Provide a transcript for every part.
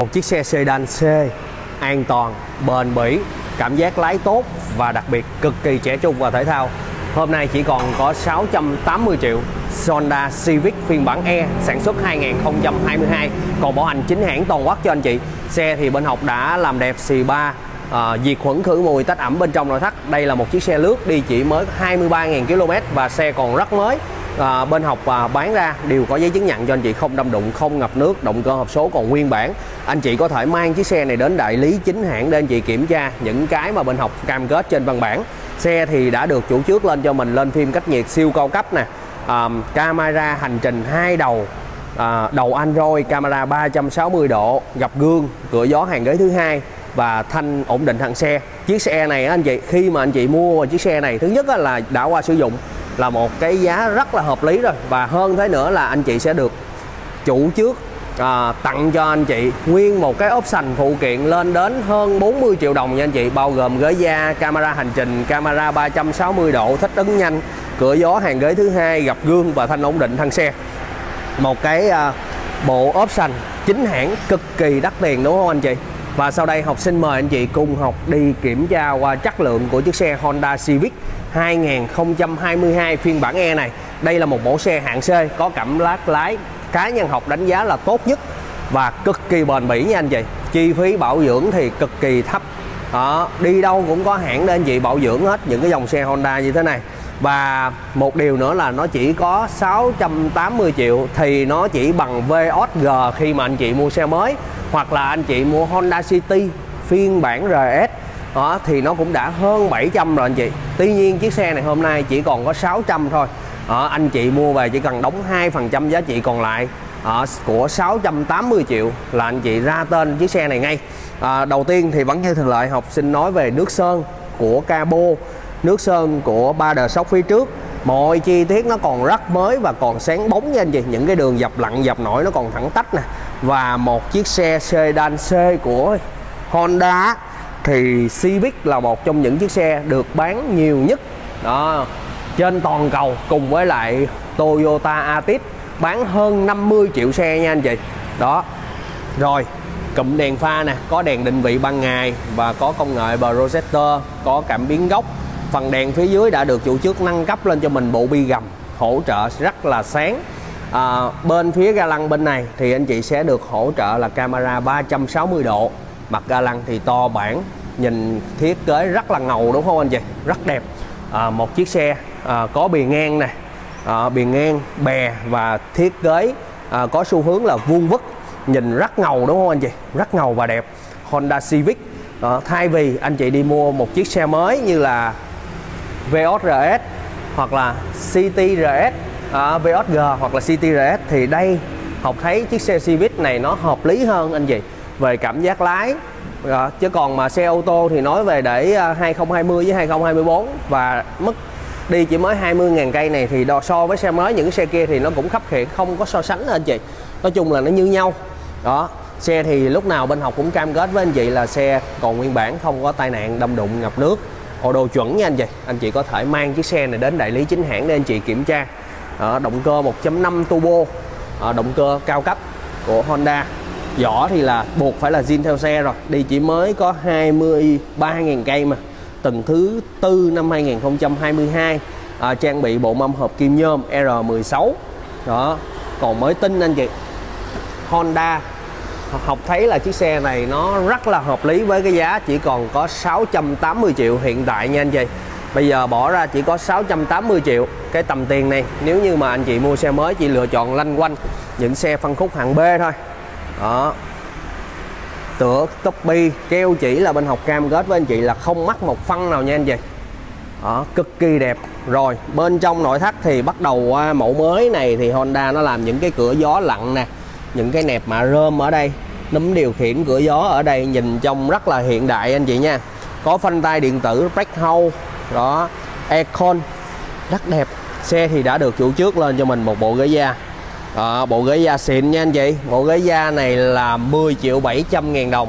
Một chiếc xe sedan C an toàn, bền bỉ, cảm giác lái tốt và đặc biệt cực kỳ trẻ trung và thể thao. Hôm nay chỉ còn có 680 triệu Honda Civic phiên bản E sản xuất 2022 còn bảo hành chính hãng toàn quốc cho anh chị. Xe thì bên học đã làm đẹp xì ba à, diệt khuẩn khử mùi tách ẩm bên trong nội thất. Đây là một chiếc xe lướt đi chỉ mới 23.000 km và xe còn rất mới à, bên học à, bán ra đều có giấy chứng nhận cho anh chị không đâm đụng không ngập nước động cơ hộp số còn nguyên bản. Anh chị có thể mang chiếc xe này đến đại lý chính hãng để anh chị kiểm tra những cái mà bên học cam kết trên văn bản. Xe thì đã được chủ trước lên cho mình lên phim cách nhiệt siêu cao cấp nè. À, camera hành trình hai đầu à, đầu Android camera 360 độ gặp gương cửa gió hàng ghế thứ hai và thanh ổn định thằng xe. Chiếc xe này anh chị khi mà anh chị mua chiếc xe này thứ nhất là đã qua sử dụng là một cái giá rất là hợp lý rồi. Và hơn thế nữa là anh chị sẽ được chủ trước à, tặng cho anh chị nguyên một cái option phụ kiện lên đến hơn 40 triệu đồng nha anh chị bao gồm ghế da camera hành trình camera 360 độ thích ứng nhanh cửa gió hàng ghế thứ hai gặp gương và thanh ổn định thân xe. Một cái à, bộ option chính hãng cực kỳ đắt tiền đúng không anh chị? Và sau đây học sinh mời anh chị cùng học đi kiểm tra qua chất lượng của chiếc xe Honda Civic 2022 phiên bản E này. Đây là một mẫu xe hạng C có cảm giác lái cá nhân học đánh giá là tốt nhất và cực kỳ bền bỉ nha anh chị. Chi phí bảo dưỡng thì cực kỳ thấp. Đó, đi đâu cũng có hãng để anh chị bảo dưỡng hết những cái dòng xe Honda như thế này và một điều nữa là nó chỉ có 680 triệu thì nó chỉ bằng VOSG khi mà anh chị mua xe mới hoặc là anh chị mua Honda City phiên bản RS đó thì nó cũng đã hơn 700 rồi anh chị. Tuy nhiên chiếc xe này hôm nay chỉ còn có 600 thôi. Đó, anh chị mua về chỉ cần đóng 2% giá trị còn lại đó, của 680 triệu là anh chị ra tên chiếc xe này ngay. À, đầu tiên thì vẫn như thường lệ học sinh nói về nước sơn của Cabo nước sơn của ba đờ sóc phía trước. Mọi chi tiết nó còn rất mới và còn sáng bóng nha anh chị. Những cái đường dập lặn, dập nổi nó còn thẳng tách nè. Và một chiếc xe sedan C của Honda thì Civic là một trong những chiếc xe được bán nhiều nhất. Đó, trên toàn cầu cùng với lại Toyota Altis bán hơn 50 triệu xe nha anh chị. Đó, rồi, cụm đèn pha nè. Có đèn định vị ban ngày và có công nghệ projector, có cảm biến góc phần đèn phía dưới đã được chủ trước nâng cấp lên cho mình bộ bi gầm hỗ trợ rất là sáng. À, bên phía ga lăng bên này thì anh chị sẽ được hỗ trợ là camera 360 độ mặt ga lăng thì to bản nhìn thiết kế rất là ngầu đúng không anh chị? Rất đẹp. À, một chiếc xe à, có bề ngang này à, bề ngang bè và thiết kế à, có xu hướng là vuông vức nhìn rất ngầu đúng không anh chị? Rất ngầu và đẹp. Honda Civic à, thay vì anh chị đi mua một chiếc xe mới như là VOSRS hoặc là CTRS, à, VOSG hoặc là CTRS thì đây học thấy chiếc xe Civic này nó hợp lý hơn anh chị về cảm giác lái à, chứ còn mà xe ô tô thì nói về để à, 2020 với 2024 và mức đi chỉ mới 20.000 cây này thì đo so với xe mới những xe kia thì nó cũng khắp khiển không có so sánh anh chị. Nói chung là nó như nhau. Đó xe thì lúc nào bên học cũng cam kết với anh chị là xe còn nguyên bản không có tai nạn đâm đụng ngập nước hồ đồ chuẩn nha anh chị. Anh chị có thể mang chiếc xe này đến đại lý chính hãng để anh chị kiểm tra. À, động cơ 1.5 turbo à, động cơ cao cấp của Honda. Vỏ thì là buộc phải là zin theo xe rồi. Đi chỉ mới có 23.000 cây mà. Tuần thứ tư năm 2022 à, trang bị bộ mâm hộp kim nhôm R16 đó. Còn mới tinh anh chị. Honda học thấy là chiếc xe này nó rất là hợp lý với cái giá chỉ còn có 680 triệu hiện tại nha anh chị. Bây giờ bỏ ra chỉ có 680 triệu cái tầm tiền này. Nếu như mà anh chị mua xe mới chỉ lựa chọn lanh quanh những xe phân khúc hạng B thôi. Đó. Tựa topi keo chỉ là bên học cam kết với anh chị là không mắc một phân nào nha anh chị. Đó, cực kỳ đẹp. Rồi bên trong nội thất thì bắt đầu à, mẫu mới này thì Honda nó làm những cái cửa gió lặng nè những cái nẹp mạ rơm ở đây núm điều khiển cửa gió ở đây nhìn trông rất là hiện đại anh chị nha. Có phanh tay điện tử brake hold đó aircon rất đẹp. Xe thì đã được chủ trước lên cho mình một bộ ghế da. À, bộ ghế da xịn nha anh chị. Bộ ghế da này là 10 triệu 700 ngàn đồng.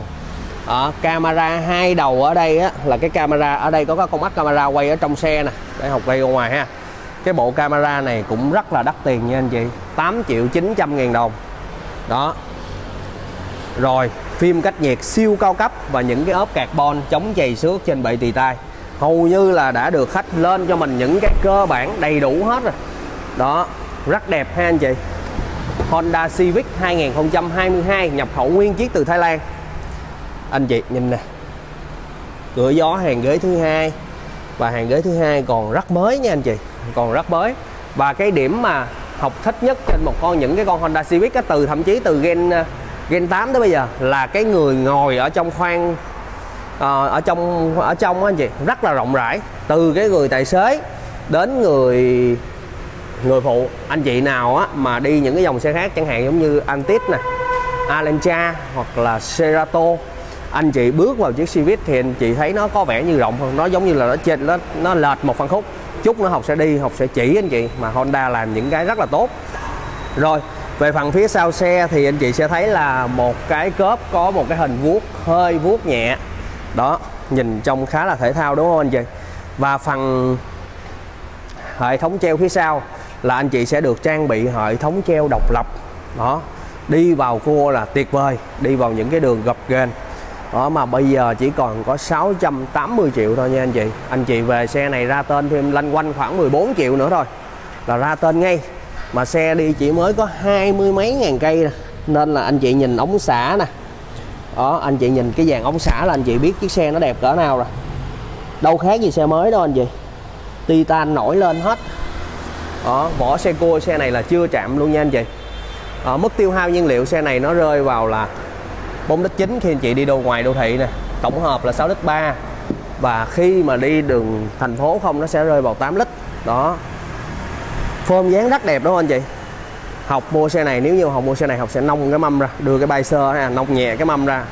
À, camera hai đầu ở đây á, là cái camera ở đây có cái con mắt camera quay ở trong xe nè. Để học quay ra ngoài ha. Cái bộ camera này cũng rất là đắt tiền nha anh chị. 8 triệu 900 ngàn đồng đó. Rồi, phim cách nhiệt siêu cao cấp và những cái ốp carbon chống chày xước trên bệ tì tay hầu như là đã được khách lên cho mình những cái cơ bản đầy đủ hết rồi. Đó, rất đẹp ha anh chị. Honda Civic 2022 nhập khẩu nguyên chiếc từ Thái Lan. Anh chị, nhìn nè. Cửa gió hàng ghế thứ hai và hàng ghế thứ hai còn rất mới nha anh chị, còn rất mới. Và cái điểm mà học thích nhất trên một con những cái con Honda Civic á, từ thậm chí từ gen à, gen 8 tới bây giờ là cái người ngồi ở trong khoang à, ở trong ở trong anh chị rất là rộng rãi. Từ cái người tài xế đến người người phụ anh chị nào á mà đi những cái dòng xe khác chẳng hạn giống như Antis nè Alencha hoặc là Cerato anh chị bước vào chiếc Civic thì anh chị thấy nó có vẻ như rộng hơn. Nó giống như là nó trên, nó nó lệch một phân khúc. Chút nữa học sẽ đi, học sẽ chỉ anh chị. Mà Honda làm những cái rất là tốt. Rồi, về phần phía sau xe thì anh chị sẽ thấy là một cái cốp có một cái hình vuốt hơi vuốt nhẹ. Đó, nhìn trông khá là thể thao đúng không anh chị? Và phần hệ thống treo phía sau là anh chị sẽ được trang bị hệ thống treo độc lập. Đó, đi vào cua là tuyệt vời. Đi vào những cái đường gập ghềnh đó mà bây giờ chỉ còn có 680 triệu thôi nha anh chị. Anh chị về xe này ra tên thêm lanh quanh khoảng 14 triệu nữa thôi. Là ra tên ngay. Mà xe đi chỉ mới có hai mươi mấy ngàn cây nè nên là anh chị nhìn ống xả nè. Đó anh chị nhìn cái dàn ống xả là anh chị biết chiếc xe nó đẹp cỡ nào rồi. Đâu khác gì xe mới đâu anh chị. Titan nổi lên hết. Đó vỏ xe cua xe này là chưa chạm luôn nha anh chị. Đó, mức tiêu hao nhiên liệu xe này nó rơi vào là 4 lít 9 khi anh chị đi đâu ngoài đô thị nè. Tổng hợp là 6 lít 3 và khi mà đi đường thành phố không, nó sẽ rơi vào 8 lít. Đó. Form dáng rất đẹp, đúng không anh chị? Học mua xe này, nếu như học mua xe này, học sẽ nông cái mâm ra, đưa cái bay sơ ha nông nhẹ cái mâm ra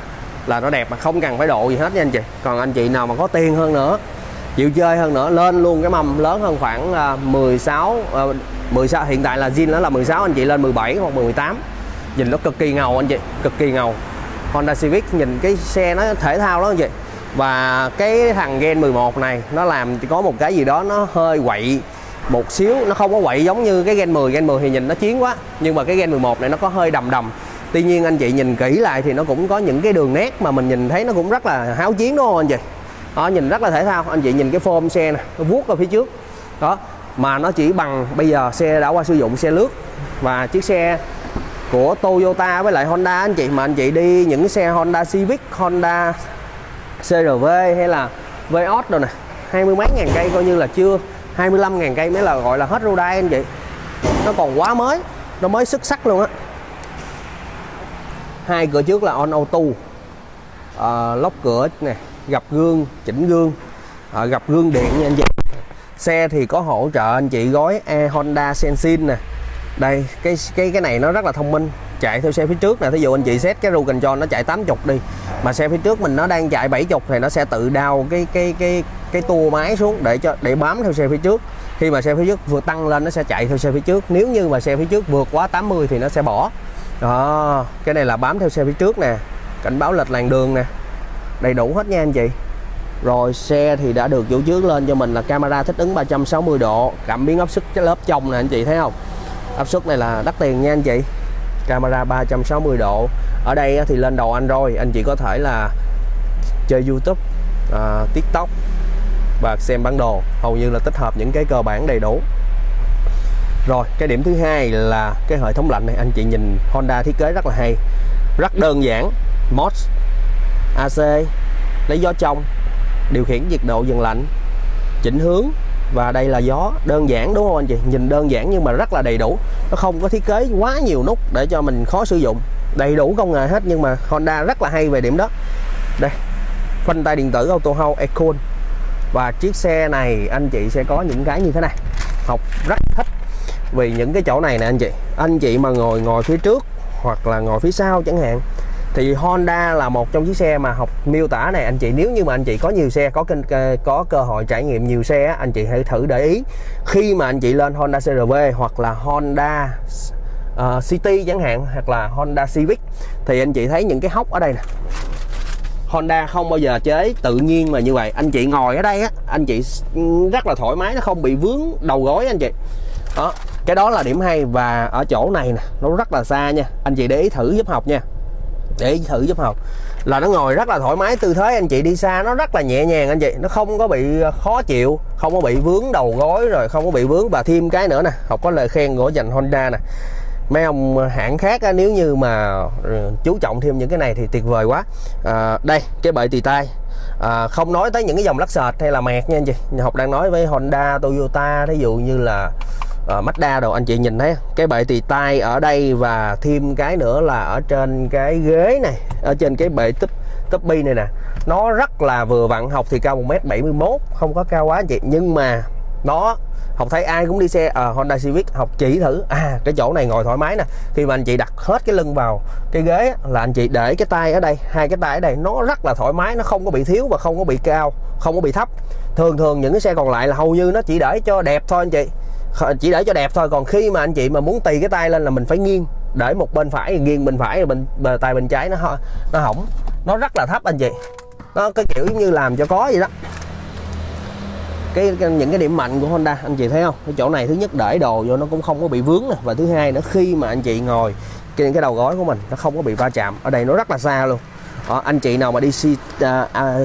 là nó đẹp mà không cần phải độ gì hết nha anh chị. Còn anh chị nào mà có tiền hơn nữa, chịu chơi hơn nữa, lên luôn cái mâm lớn hơn khoảng à, 16 16 à, hiện tại là zin nó là 16 anh chị, lên 17 hoặc 18 nhìn nó cực kỳ ngầu anh chị, cực kỳ ngầu. Honda Civic nhìn cái xe nó thể thao đó anh chị và cái thằng Gen 11 này, nó làm có một cái gì đó nó hơi quậy một xíu, nó không có quậy giống như cái Gen 10 Gen 10 thì nhìn nó chiến quá, nhưng mà cái Gen 11 này nó có hơi đầm đầm. Tuy nhiên anh chị nhìn kỹ lại thì nó cũng có những cái đường nét mà mình nhìn thấy nó cũng rất là háo chiến đúng không anh chị? Đó, nhìn rất là thể thao. Anh chị nhìn cái form xe này nó vuốt ở phía trước. Đó, mà nó chỉ bằng bây giờ xe đã qua sử dụng, xe lướt. Và chiếc xe của Toyota với lại Honda anh chị. Mà anh chị đi những xe Honda Civic Honda CRV hay là Vios rồi nè hai mươi mấy ngàn cây coi như là chưa. 25 ngàn cây mới là gọi là hết rô đai anh chị. Nó còn quá mới nó mới xuất sắc luôn á. Hai cửa trước là on auto. À, lóc cửa nè gặp gương chỉnh gương. À, gặp gương điện nha anh chị. Xe thì có hỗ trợ anh chị gói e Honda Sensin nè đây, cái cái cái này nó rất là thông minh. Chạy theo xe phía trước nè, thí dụ anh chị xét cái ru cho nó chạy 80 đi, mà xe phía trước mình nó đang chạy 70 thì nó sẽ tự đào cái cái cái cái tua máy xuống để cho, để bám theo xe phía trước. Khi mà xe phía trước vừa tăng lên nó sẽ chạy theo xe phía trước. Nếu như mà xe phía trước vượt quá 80 thì nó sẽ bỏ. Đó, cái này là bám theo xe phía trước nè, cảnh báo lệch làn đường nè. Đầy đủ hết nha anh chị. Rồi, xe thì đã được chủ trước lên cho mình là camera thích ứng 360 độ, cảm biến áp suất cái lớp trong nè, anh chị thấy không? Áp suất này là đắt tiền nha anh chị. Camera 360 độ. Ở đây thì lên đầu Android anh chị có thể là chơi YouTube uh, TikTok và xem bản đồ. Hầu như là tích hợp những cái cơ bản đầy đủ. Rồi cái điểm thứ hai là cái hệ thống lạnh này. Anh chị nhìn Honda thiết kế rất là hay. Rất đơn giản. Mod AC lấy gió trong điều khiển nhiệt độ dừng lạnh chỉnh hướng và đây là gió đơn giản, đúng không anh chị? Nhìn đơn giản nhưng mà rất là đầy đủ. Nó không có thiết kế quá nhiều nút để cho mình khó sử dụng. Đầy đủ công nghệ hết nhưng mà Honda rất là hay về điểm đó. Đây phanh tay điện tử auto hold econ. Và chiếc xe này anh chị sẽ có những cái như thế này. Học rất thích vì những cái chỗ này nè anh chị. Anh chị mà ngồi ngồi phía trước hoặc là ngồi phía sau chẳng hạn thì Honda là một trong chiếc xe mà học miêu tả này. Anh chị nếu như mà anh chị có nhiều xe có kênh có cơ hội trải nghiệm nhiều xe anh chị hãy thử để ý. Khi mà anh chị lên Honda CRV hoặc là Honda uh, City chẳng hạn hoặc là Honda Civic thì anh chị thấy những cái hốc ở đây nè. Honda không bao giờ chế tự nhiên mà như vậy. Anh chị ngồi ở đây á anh chị rất là thoải mái nó không bị vướng đầu gối anh chị. Đó cái đó là điểm hay. Và ở chỗ này nè nó rất là xa nha. Anh chị để ý thử giúp học nha để thử giúp học. Là nó ngồi rất là thoải mái tư thế anh chị đi xa nó rất là nhẹ nhàng anh chị. Nó không có bị à, khó chịu không có bị vướng đầu gối rồi không có bị vướng và thêm cái nữa nè học có lời khen của dành Honda nè. Mấy ông hãng khác á, nếu như mà ừ, chú trọng thêm những cái này thì tuyệt vời quá. À, đây cái bệ tì tay à, không nói tới những cái dòng lắc sệt hay là mẹt nha anh chị. Học đang nói với Honda Toyota thí dụ như là uh, Mazda đồ anh chị nhìn thấy cái bệ tì tay ở đây và thêm cái nữa là ở trên cái ghế này ở trên cái bệ túp túp bi này nè. Nó rất là vừa vặn học thì cao 1m71 không có cao quá anh chị. Nhưng mà nó học thấy ai cũng đi xe à, Honda Civic học chỉ thử. À cái chỗ này ngồi thoải mái nè. Khi mà anh chị đặt hết cái lưng vào cái ghế là anh chị để cái tay ở đây hai cái tay ở đây nó rất là thoải mái nó không có bị thiếu và không có bị cao không có bị thấp. Thường thường những cái xe còn lại là hầu như nó chỉ để cho đẹp thôi anh chị chỉ để cho đẹp thôi còn khi mà anh chị mà muốn tì cái tay lên là mình phải nghiêng để một bên phải nghiêng bên phải rồi bên, tay bên trái nó nó hỏng. Nó rất là thấp anh chị. Nó cái kiểu như làm cho có vậy đó. Cái, cái những cái điểm mạnh của Honda anh chị thấy không? Cái chỗ này thứ nhất để đồ vô nó cũng không có bị vướng nè. Và thứ hai nữa khi mà anh chị ngồi trên cái đầu gối của mình nó không có bị va chạm. Ở đây nó rất là xa luôn. Đó, anh chị nào mà đi si, uh, à, à,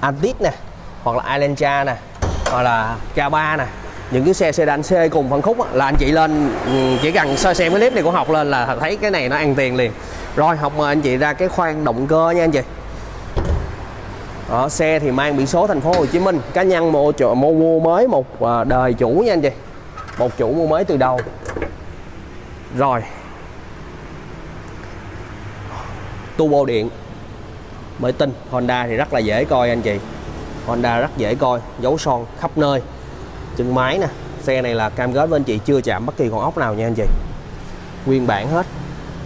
Antis nè hoặc là Elantra nè hoặc là K3 nè những cái xe sedan C cùng phân khúc á, là anh chị lên ừ, chỉ cần soi xem cái clip này của học lên là thấy cái này nó ăn tiền liền. Rồi học mời anh chị ra cái khoang động cơ nha anh chị. Ở xe thì mang biển số thành phố Hồ Chí Minh cá nhân mua mua mua mới một à, đời chủ nha anh chị. Một chủ mua mới từ đầu. Rồi. Turbo điện. Mới tinh Honda thì rất là dễ coi anh chị. Honda rất dễ coi dấu son khắp nơi chân máy nè, xe này là cam kết với anh chị chưa chạm bất kỳ con ốc nào nha anh chị. Nguyên bản hết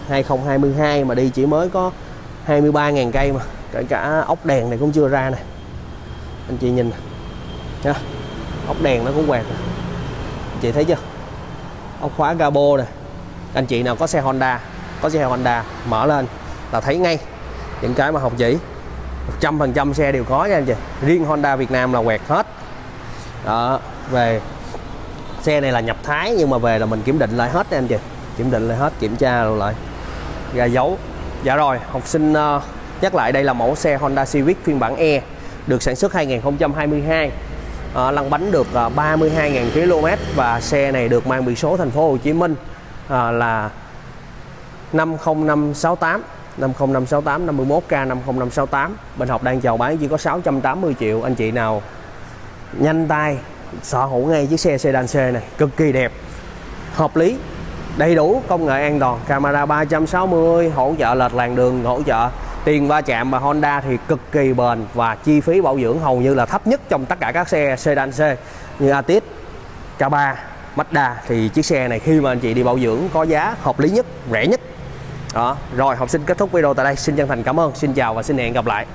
2022 mà đi chỉ mới có 23.000 cây mà, kể cả ốc đèn này cũng chưa ra nè. Anh chị nhìn nha ốc đèn nó cũng quẹt anh chị thấy chưa? Ốc khóa gabo nè. Anh chị nào có xe Honda, có xe Honda, mở lên là thấy ngay. Những cái mà học chỉ 100% xe đều có nha anh chị. Riêng Honda Việt Nam là quẹt hết. Đó về xe này là nhập Thái nhưng mà về là mình kiểm định lại hết nha anh chị. Kiểm định lại hết kiểm tra rồi lại. Ra dấu. Dạ rồi học sinh uh, nhắc lại đây là mẫu xe Honda Civic phiên bản E được sản xuất 2022 à, ờ, lăn bánh được ờ, à, 32.000 km và xe này được mang biển số thành phố Hồ Chí Minh à, là 50568 50568 51k 50568 bên học đang chào bán chỉ có 680 triệu. Anh chị nào nhanh tay sở hữu ngay chiếc xe sedan C này cực kỳ đẹp hợp lý đầy đủ công nghệ an toàn camera 360 hỗ trợ lệch làn đường hỗ trợ tiền va chạm và Honda thì cực kỳ bền và chi phí bảo dưỡng hầu như là thấp nhất trong tất cả các xe sedan C như Atis, K3, Mazda thì chiếc xe này khi mà anh chị đi bảo dưỡng có giá hợp lý nhất, rẻ nhất. Đó, rồi học sinh kết thúc video tại đây. Xin chân thành cảm ơn, xin chào và xin hẹn gặp lại.